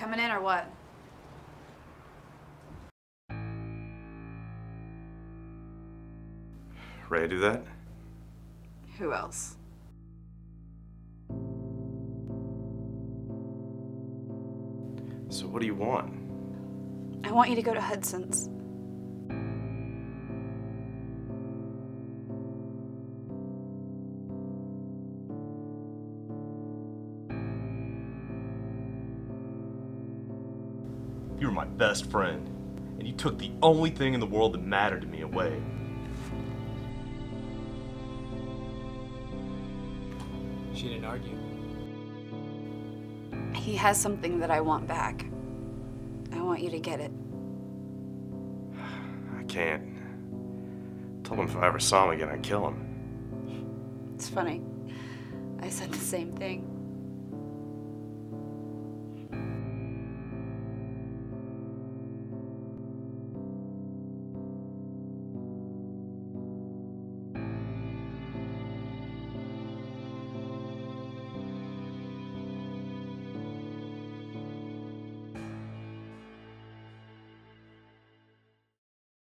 Coming in or what? Ready to do that? Who else? So what do you want? I want you to go to Hudson's. You were my best friend, and you took the only thing in the world that mattered to me away. She didn't argue. He has something that I want back. I want you to get it. I can't. Told him if I ever saw him again, I'd kill him. It's funny. I said the same thing.